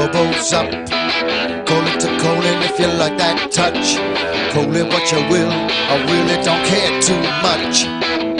elbows up. Call it to Colin if you like that touch. Call it what you will, I really don't care too much.